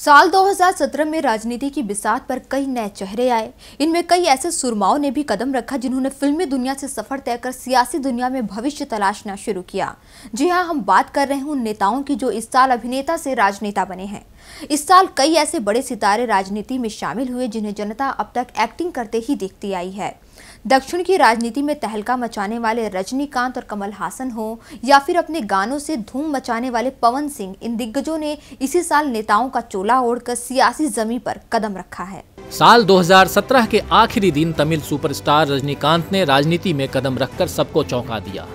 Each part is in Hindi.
साल 2017 में राजनीति की बिसात पर कई नए चेहरे आए। इनमें कई ऐसे सुरमाओं ने भी कदम रखा जिन्होंने फिल्मी दुनिया से सफ़र तय कर सियासी दुनिया में भविष्य तलाशना शुरू किया। जी हाँ, हम बात कर रहे हैं उन नेताओं की जो इस साल अभिनेता से राजनेता बने हैं। इस साल कई ऐसे बड़े सितारे राजनीति में शामिल हुए जिन्हें जनता अब तक एक्टिंग करते ही देखती आई है। दक्षिण की राजनीति में तहलका मचाने वाले रजनीकांत और कमल हासन हो, या फिर अपने गानों से धूम मचाने वाले पवन सिंह, इन दिग्गजों ने इसी साल नेताओं का चोला ओढ़कर सियासी जमी पर कदम रखा है। साल 2017 के आखिरी दिन तमिल सुपरस्टार रजनीकांत ने राजनीति में कदम रखकर सबको चौंका दिया।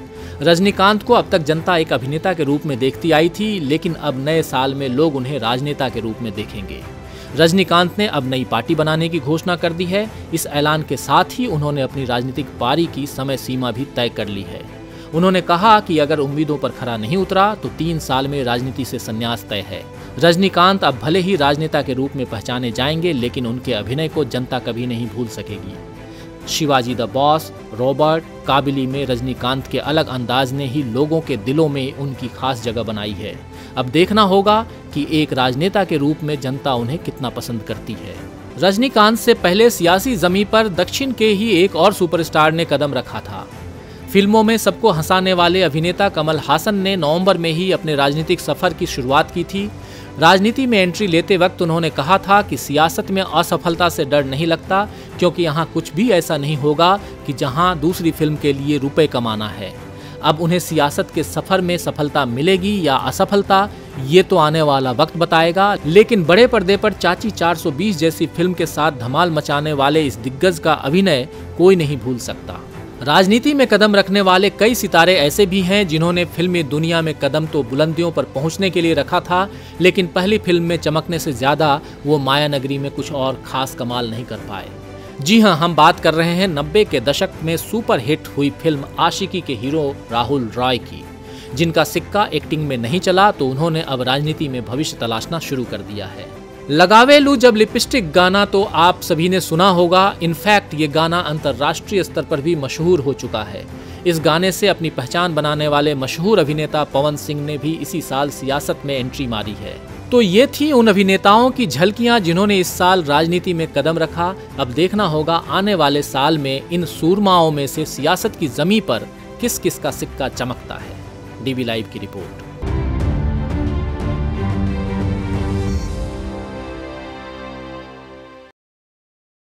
रजनीकांत को अब तक जनता एक अभिनेता के रूप में देखती आई थी, लेकिन अब नए साल में लोग उन्हें राजनेता के रूप में देखेंगे। रजनीकांत ने अब नई पार्टी बनाने की घोषणा कर दी है। इस ऐलान के साथ ही उन्होंने अपनी राजनीतिक पारी की समय सीमा भी तय कर ली है। उन्होंने कहा कि अगर उम्मीदों पर खरा नहीं उतरा तो तीन साल में राजनीति से संन्यास तय है। रजनीकांत अब भले ही राजनेता के रूप में पहचाने जाएँगे, लेकिन उनके अभिनय को जनता कभी नहीं भूल सकेगी। Shivaji the boss, Robot, Kabali में रजनीकांत के अलग अंदाज ने ही लोगों के दिलों में उनकी खास जगह बनाई है। अब देखना होगा कि एक राजनेता के रूप में जनता उन्हें कितना पसंद करती है। रजनीकांत से पहले सियासी जमी पर दक्षिण के ही एक और सुपरस्टार ने कदम रखा था। फ़िल्मों में सबको हंसाने वाले अभिनेता कमल हासन ने नवंबर में ही अपने राजनीतिक सफ़र की शुरुआत की थी। राजनीति में एंट्री लेते वक्त उन्होंने कहा था कि सियासत में असफलता से डर नहीं लगता, क्योंकि यहाँ कुछ भी ऐसा नहीं होगा कि जहाँ दूसरी फ़िल्म के लिए रुपए कमाना है। अब उन्हें सियासत के सफ़र में सफलता मिलेगी या असफलता, ये तो आने वाला वक्त बताएगा। लेकिन बड़े पर्दे पर चाची 420 जैसी फ़िल्म के साथ धमाल मचाने वाले इस दिग्गज का अभिनय कोई नहीं भूल सकता। राजनीति में कदम रखने वाले कई सितारे ऐसे भी हैं जिन्होंने फिल्मी दुनिया में कदम तो बुलंदियों पर पहुँचने के लिए रखा था, लेकिन पहली फ़िल्म में चमकने से ज़्यादा वो माया नगरी में कुछ और खास कमाल नहीं कर पाए। जी हाँ, हम बात कर रहे हैं नब्बे के दशक में सुपर हिट हुई फ़िल्म आशिकी के हीरो राहुल रॉय की, जिनका सिक्का एक्टिंग में नहीं चला तो उन्होंने अब राजनीति में भविष्य तलाशना शुरू कर दिया है। लगावे लू जब लिपस्टिक गाना तो आप सभी ने सुना होगा। इनफैक्ट ये गाना अंतर्राष्ट्रीय स्तर पर भी मशहूर हो चुका है। इस गाने से अपनी पहचान बनाने वाले मशहूर अभिनेता पवन सिंह ने भी इसी साल सियासत में एंट्री मारी है। तो ये थी उन अभिनेताओं की झलकियाँ जिन्होंने इस साल राजनीति में कदम रखा। अब देखना होगा आने वाले साल में इन सूरमाओं में से सियासत की जमी पर किस किस का सिक्का चमकता है। डीबी लाइव की रिपोर्ट।